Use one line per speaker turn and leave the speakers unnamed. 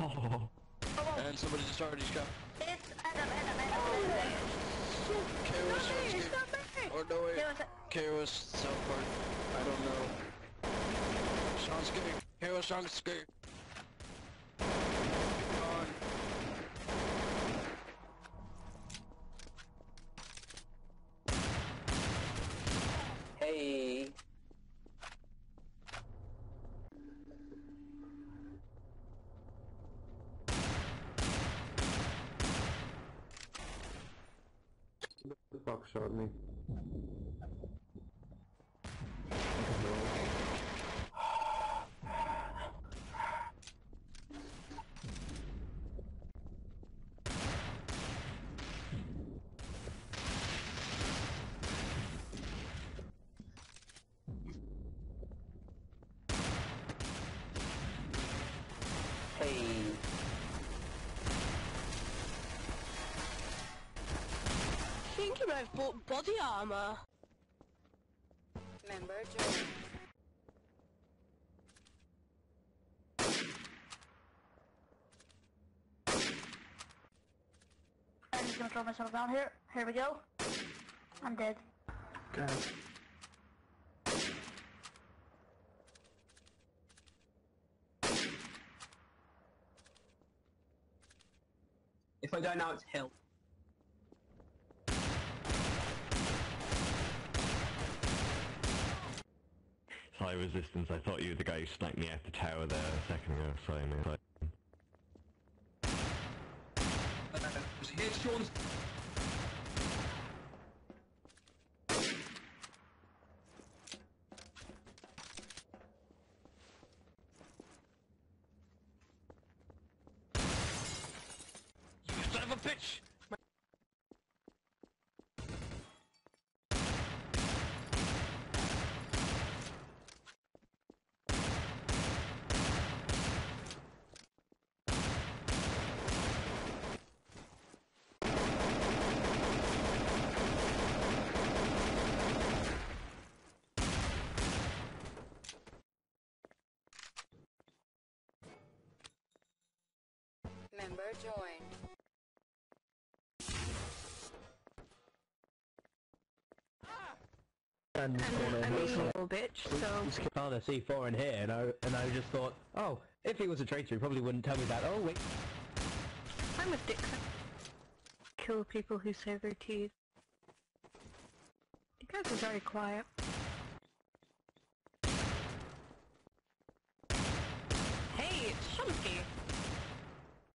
Oh.
And somebody just already shot.
It's Adam, Adam, Adam, Adam.
KOS
Not me,
escape.
it's not me.
Or no wait.
There was
KOS South Park. I don't know. ShaunSki. KOS
ShaunSki. Fuck shot me.
Hey.
I've bought body armor.
Member joined. I'm just gonna throw myself down here. Here we go. I'm dead.
God.
If I die now, it's hell.
Sorry, resistance. I thought you were the guy who sniped me at the tower there a second ago. Sorry, mate. Sorry.
You son of a bitch!
User joined.
And
I'm, a little bitch, so...
Just kept a C4 in here, and I, and I just thought, oh, if he was a traitor, he probably wouldn't tell me that. Oh, wait.
I'm a dick. Kill people who say their teeth. You guys are very quiet. Hey, it's Shumpy!